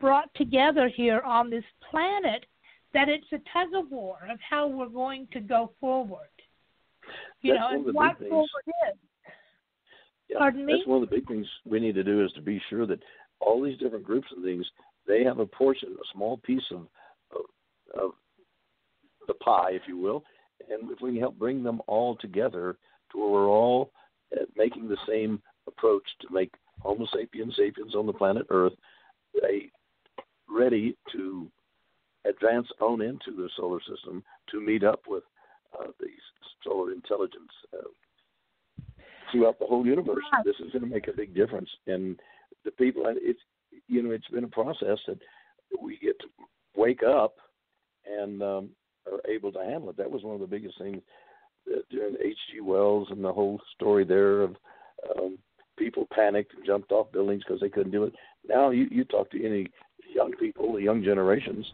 brought together here on this planet that it's a tug of war of how we're going to go forward. You That's know, and what forward is. Yeah, Pardon me? That's one of the big things we need to do is to be sure that all these different groups and things they have a portion, a small piece of of, of the pie, if you will, and if we can help bring them all together to where we're all uh, making the same approach to make Homo sapiens sapiens on the planet Earth a, ready to advance on into the solar system to meet up with uh, the solar intelligence uh, throughout the whole universe. This is going to make a big difference, and the people. and It's you know it's been a process that we get to wake up and um, are able to handle it. That was one of the biggest things that during H.G. Wells and the whole story there of um, people panicked and jumped off buildings because they couldn't do it. Now you you talk to any young people, the young generations,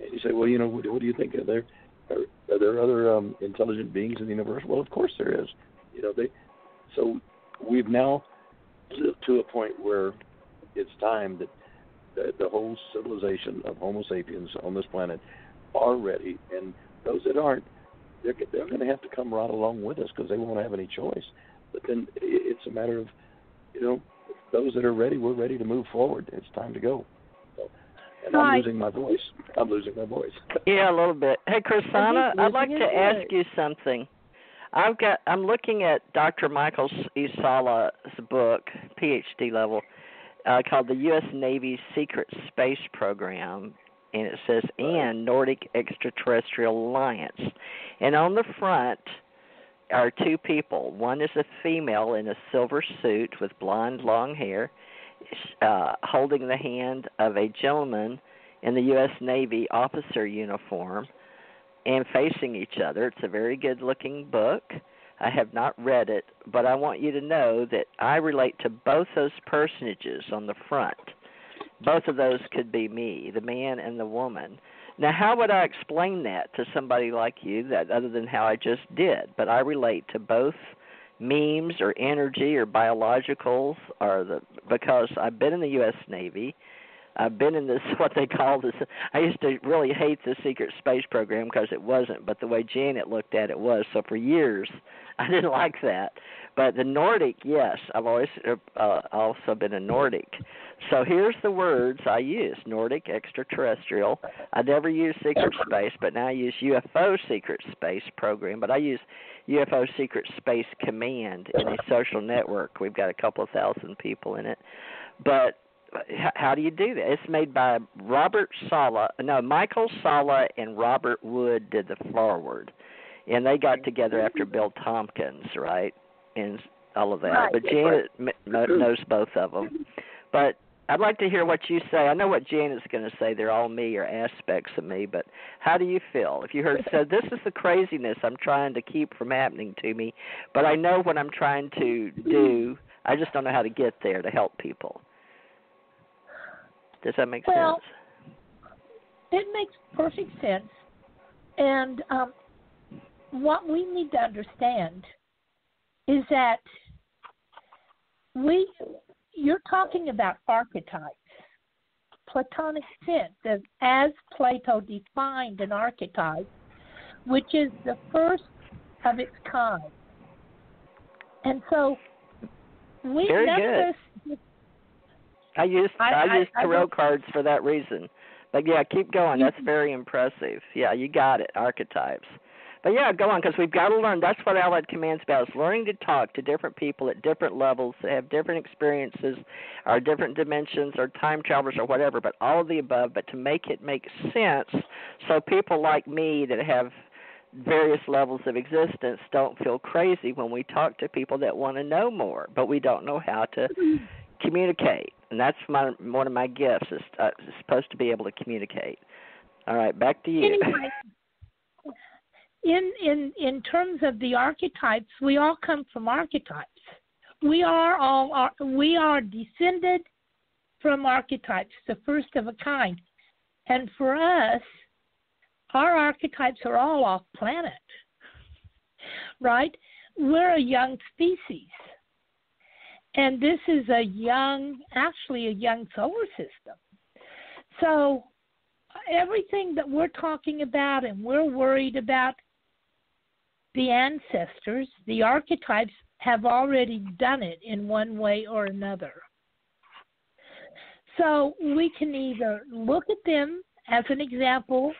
and you say, well, you know, what, what do you think? Are there are, are there other um, intelligent beings in the universe? Well, of course there is. You know, they. So we've now lived to a point where it's time that the, the whole civilization of Homo sapiens on this planet are ready, and those that aren't, they're they're going to have to come right along with us because they won't have any choice. But then it's a matter of, you know, those that are ready, we're ready to move forward. It's time to go. So, and I'm losing my voice. I'm losing my voice. Yeah, a little bit. Hey, Crysana, losing I'd like to ask voice. you something. I've got. I'm looking at Dr. Michael Isala's book, PhD level, uh, called the U.S. Navy's Secret Space Program, and it says and Nordic Extraterrestrial Alliance, and on the front are two people. One is a female in a silver suit with blonde, long hair, uh, holding the hand of a gentleman in the U.S. Navy officer uniform and facing each other. It's a very good looking book. I have not read it, but I want you to know that I relate to both those personages on the front. Both of those could be me, the man and the woman. Now, how would I explain that to somebody like you that other than how I just did? But I relate to both memes or energy or biologicals or the because I've been in the US Navy. I've been in this what they call this. I used to really hate the secret space program because it wasn't, but the way Janet looked at it was. So for years, I didn't like that. But the Nordic, yes, I've always uh, also been a Nordic. So here's the words I use: Nordic, extraterrestrial. I never use secret space, but now I use UFO secret space program. But I use UFO Secret Space Command in a social network. We've got a couple of thousand people in it. But how do you do that? It's made by Robert Salla. No, Michael Salla and Robert Wood did the forward, and they got together after Bill Tompkins, right? And all of that. Right. But Janet kno- knows both of them. But I'd like to hear what you say. I know what Janet's going to say. They're all me or aspects of me. But how do you feel? If you heard said, "This is the craziness I'm trying to keep from happening to me," but I know what I'm trying to do. I just don't know how to get there to help people. Does that make Well, sense? It makes perfect sense. And um, what we need to understand is that we you're talking about archetypes. Platonic sense as, as Plato defined an archetype, which is the first of its kind. And so we Very good. I use I- I, I- use I tarot don't- cards for that reason. But yeah, keep going. That's very impressive. Yeah, you got it. Archetypes. But yeah, go on because we've got to learn. That's what Allied Command's about: is learning to talk to different people at different levels that have different experiences, or different dimensions, or time travelers, or whatever. But all of the above. But to make it make sense, so people like me that have various levels of existence don't feel crazy when we talk to people that want to know more, but we don't know how to communicate, and that's my one of my gifts is uh, supposed to be able to communicate. All right, back to you. anyway, in in in terms of the archetypes, we all come from archetypes. We are all are, we are descended from archetypes, the first of a kind, and for us, our archetypes are all off planet, right? We're a young species, and this is a young, actually a young solar system. So everything that we're talking about and we're worried about the ancestors, the archetypes have already done it in one way or another. So we can either look at them as an example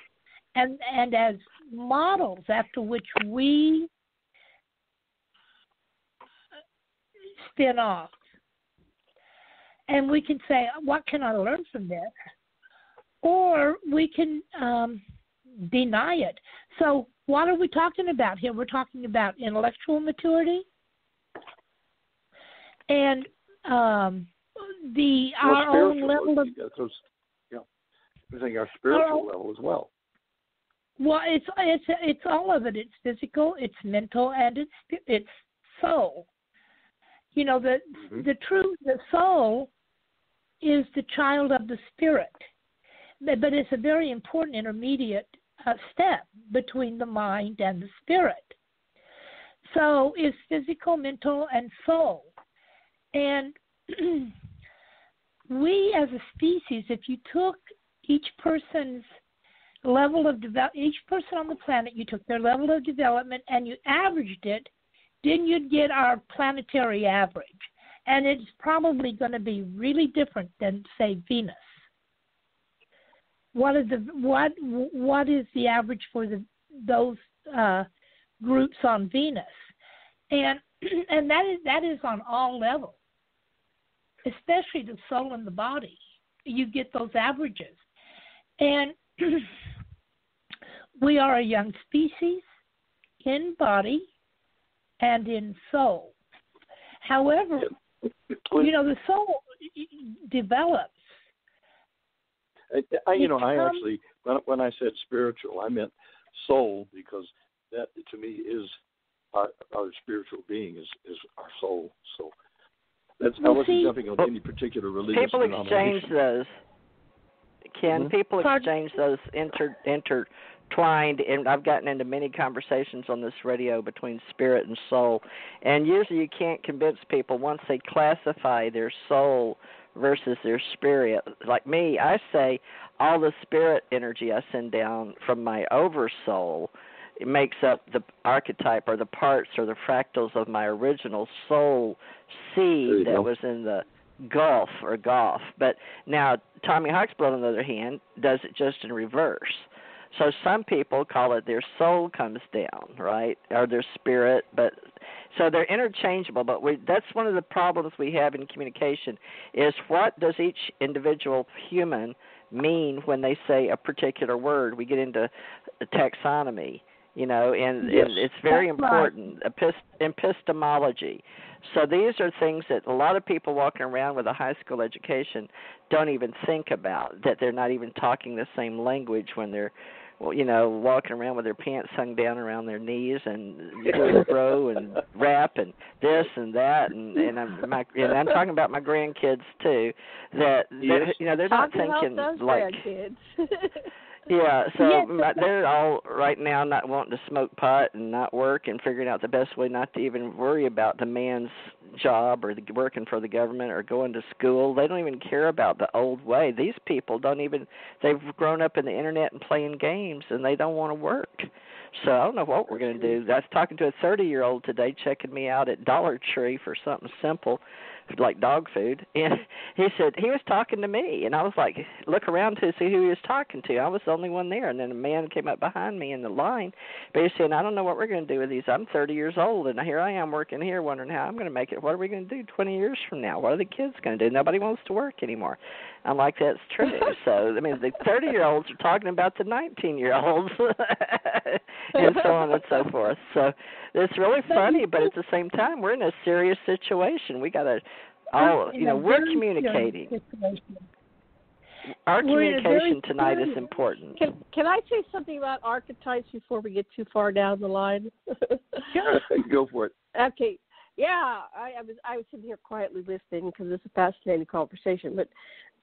and and as models after which we spin off. And we can say, what can I learn from this? Or we can um, deny it. So, what are we talking about here? We're talking about intellectual maturity and um, the well, our own level of. Those, yeah, I think our spiritual our, level as well. Well, it's it's it's all of it. It's physical, it's mental, and it's it's soul. You know the mm-hmm. the true the soul is the child of the spirit, but it's a very important intermediate step between the mind and the spirit. So is physical, mental, and soul, and we as a species, if you took each person's level of develop each person on the planet, you took their level of development and you averaged it, then you'd get our planetary average. And it's probably going to be really different than say Venus. What is the what what is the average for the those uh, groups on Venus? And and that is that is on all levels, especially the soul and the body. You get those averages, and We are a young species in body and in soul. However, you know, the soul develops. I, I you know, I actually when when I said spiritual, I meant soul because that to me is our, our spiritual being is is our soul. So that's I wasn't see, jumping on any particular religious people exchange those. Can mm-hmm. people exchange those inter inter twined and I've gotten into many conversations on this radio between spirit and soul and usually you can't convince people once they classify their soul versus their spirit like me I say all the spirit energy I send down from my oversoul it makes up the archetype or the parts or the fractals of my original soul seed that go. was in the Gulf or golf. But now Tommy Hawksbill, on the other hand, does it just in reverse. So some people call it their soul comes down, right, or their spirit, but so they're interchangeable. But we, that's one of the problems we have in communication is what does each individual human mean when they say a particular word? We get into taxonomy, you know, and, yes. and it's very important. Epist- epistemology. So these are things that a lot of people walking around with a high school education don't even think about. That they're not even talking the same language when they're well, you know, walking around with their pants hung down around their knees and bro and rap and this and that and and I'm my and I'm talking about my grandkids too. That, that you know they're not thinking like. Yeah, so yes. they're all right now not wanting to smoke pot and not work and figuring out the best way not to even worry about the man's job or the, working for the government or going to school. They don't even care about the old way. These people don't even they've grown up in the internet and playing games and they don't want to work. So I don't know what we're going to do. I was talking to a 30 year old today, checking me out at Dollar Tree for something simple, like dog food and he said he was talking to me and i was like look around to see who he was talking to. I was the only one there and then a man came up behind me in the line but he said i don't know what we're going to do with these. I'm thirty years old and here i am working here wondering how i'm going to make it. What are we going to do twenty years from now? What are the kids going to do? Nobody wants to work anymore i'm like that's true. So i mean the thirty year olds are talking about the nineteen year olds and so on and so forth. So it's really funny but at the same time we're in a serious situation. We got to all you know we're communicating. our communication tonight is important. Can can i say something about archetypes before we get too far down the line? Sure go for it. Okay. Yeah i, I was i was sitting here quietly listening because it's a fascinating conversation but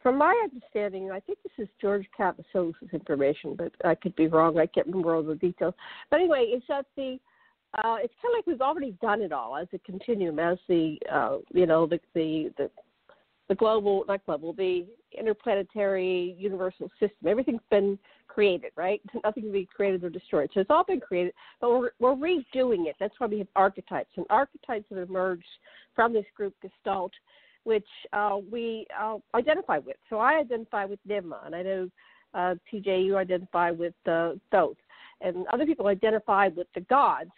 from my understanding, I think this is George Kavassilas' information, but I could be wrong. I can't remember all the details. But anyway, is that the uh, it's kind of like we've already done it all as a continuum, as the uh, you know the the the, the global, not global, the interplanetary universal system. Everything's been created, right? Nothing can be created or destroyed. So it's all been created, but we're, we're redoing it. That's why we have archetypes. And archetypes have emerged from this group Gestalt, which uh, we uh, identify with. So I identify with Nirma, and I know uh, TJ, you identify with uh, Thoth, and other people identify with the gods.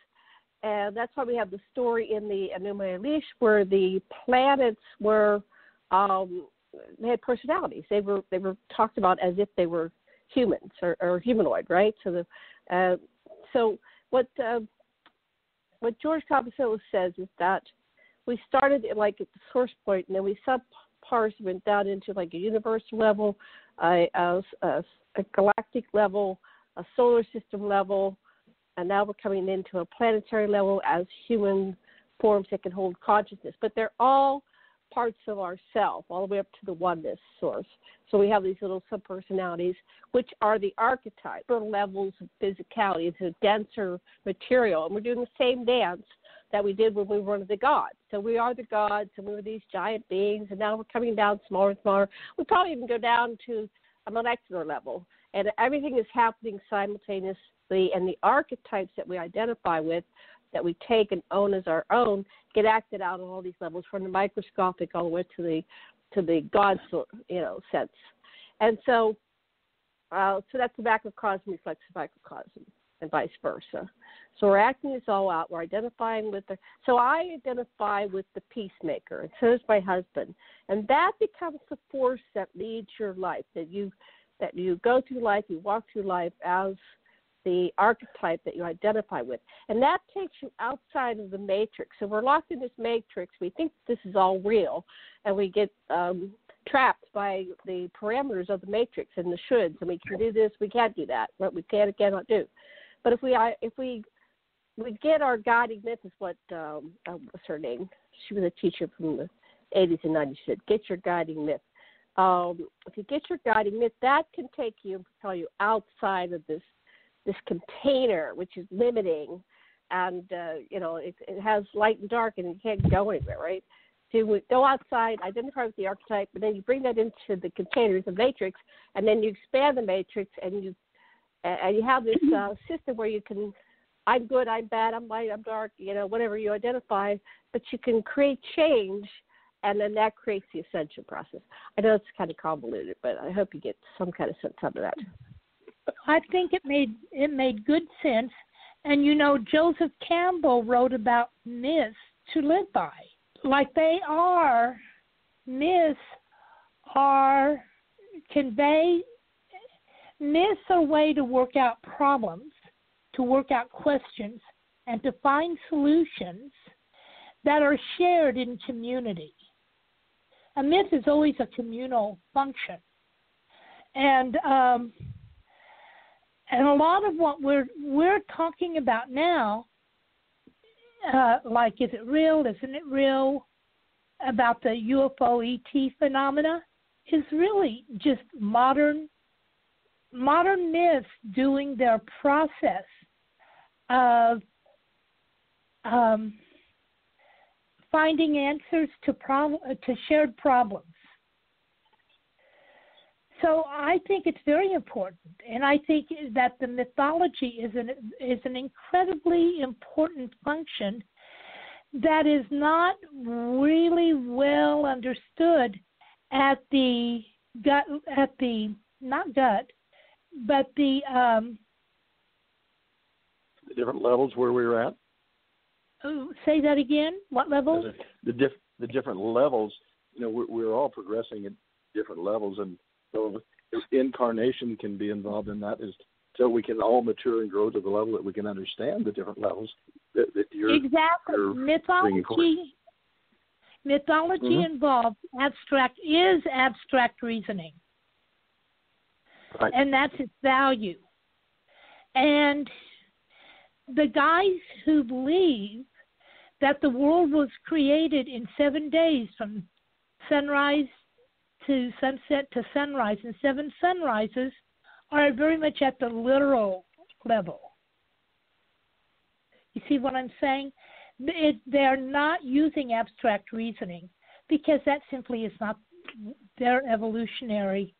And that's why we have the story in the Enuma Elish where the planets were um, they had personalities. They were they were talked about as if they were humans or, or humanoid, right? So the uh, so what uh, what George Kavassilas says is that we started like at the source point, and then we subparsed went down into like a universal level, a, a, a, a galactic level, a solar system level, and now we're coming into a planetary level as human forms that can hold consciousness. But they're all parts of ourself, all the way up to the oneness source. So we have these little subpersonalities, which are the archetype levels of physicality. It's a denser material, and we're doing the same dance that we did when we were the gods. So we are the gods, and we were these giant beings, and now we're coming down smaller and smaller. We probably even go down to a molecular level, and everything is happening simultaneously. And the archetypes that we identify with that we take and own as our own get acted out on all these levels, from the microscopic all the way to the to the God, you know, sense. And so, uh, so that's the macrocosm reflects the microcosm, and vice versa. So we're acting this all out. We're identifying with the. So I identify with the peacemaker, and so does my husband, and that becomes the force that leads your life. That you that you go through life, you walk through life as the archetype that you identify with. And that takes you outside of the matrix. So we're locked in this matrix. We think this is all real, and we get um, trapped by the parameters of the matrix and the shoulds. And we can do this, we can't do that. What we can and cannot do. But if we if we we get our guiding myth is what um, uh, her name? She was a teacher from the 80s and 90s. She said, "Get your guiding myth." Um, if you get your guiding myth, that can take you and propel you outside of this this container which is limiting and uh, you know it, it has light and dark and you can't go anywhere right so you go outside identify with the archetype and then you bring that into the containers the matrix and then you expand the matrix and you and you have this uh, system where you can i'm good i'm bad i'm light i'm dark you know whatever you identify but you can create change and then that creates the ascension process i know it's kind of convoluted but i hope you get some kind of sense out of that I think it made it made good sense. And you know, Joseph Campbell wrote about myths to live by. Like they are myths are convey myths are a way to work out problems, to work out questions, and to find solutions that are shared in community. A myth is always a communal function. And um, and a lot of what we're we're talking about now, uh, like is it real? Isn't it real? About the UFO ET phenomena, is really just modern modern myths doing their process of um, finding answers to prob- to shared problems. So I think it's very important, and I think that the mythology is an is an incredibly important function that is not really well understood at the gut at the not gut, but the um, the different levels where we were at. Oh, say that again. What levels? The, the, diff, the different levels. You know, we're, we're all progressing at different levels, and so incarnation can be involved in that is so we can all mature and grow to the level that we can understand the different levels that, that you're exactly you're mythology. Mythology mm-hmm. involved abstract is abstract reasoning, right. and that's its value. And the guys who believe that the world was created in seven days from sunrise to sunset to sunrise, and seven sunrises are very much at the literal level. You see what I'm saying? It, they're not using abstract reasoning because that simply is not their evolutionary